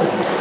Thank you.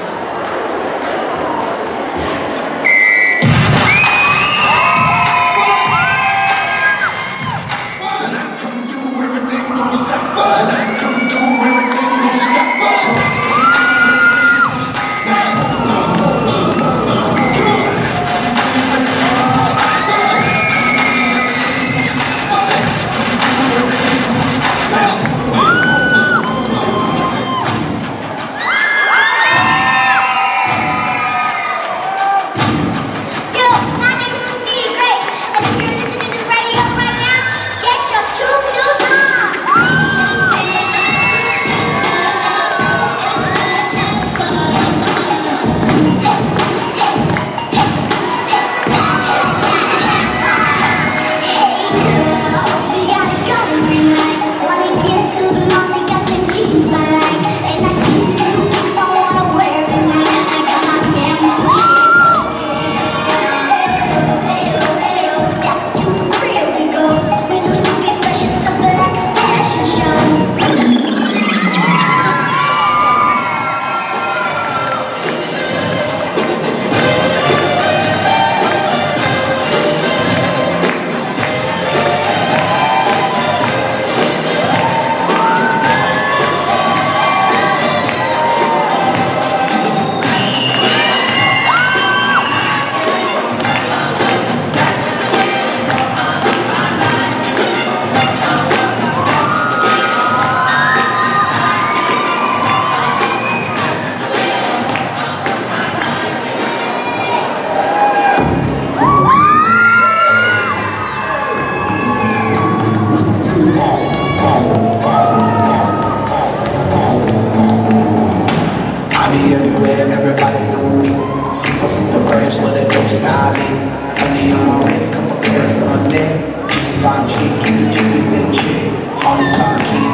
game. Money on my a couple carrots on my neck. Keep the chickens in check. All this pocket.